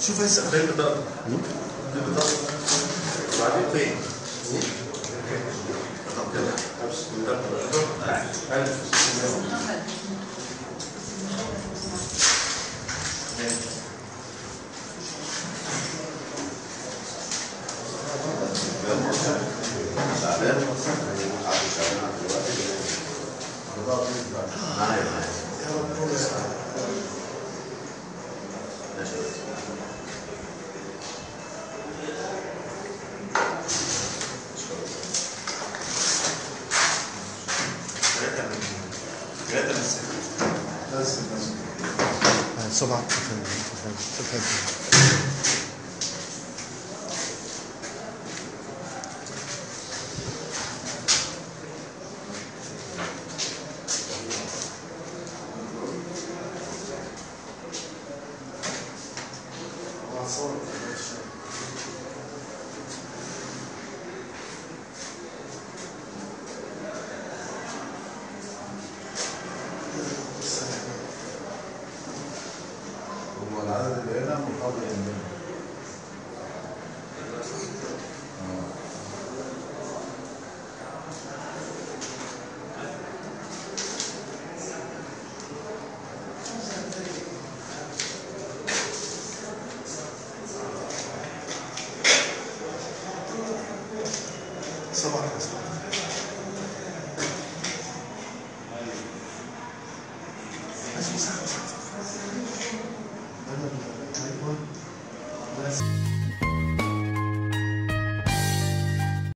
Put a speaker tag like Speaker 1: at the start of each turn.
Speaker 1: شوف هسه. فين البطاقة البطاقة وبعدين فين؟ ないよ
Speaker 2: すば、
Speaker 3: سبعة
Speaker 2: هو العدد اللي هنا مقابل صباح
Speaker 1: الخير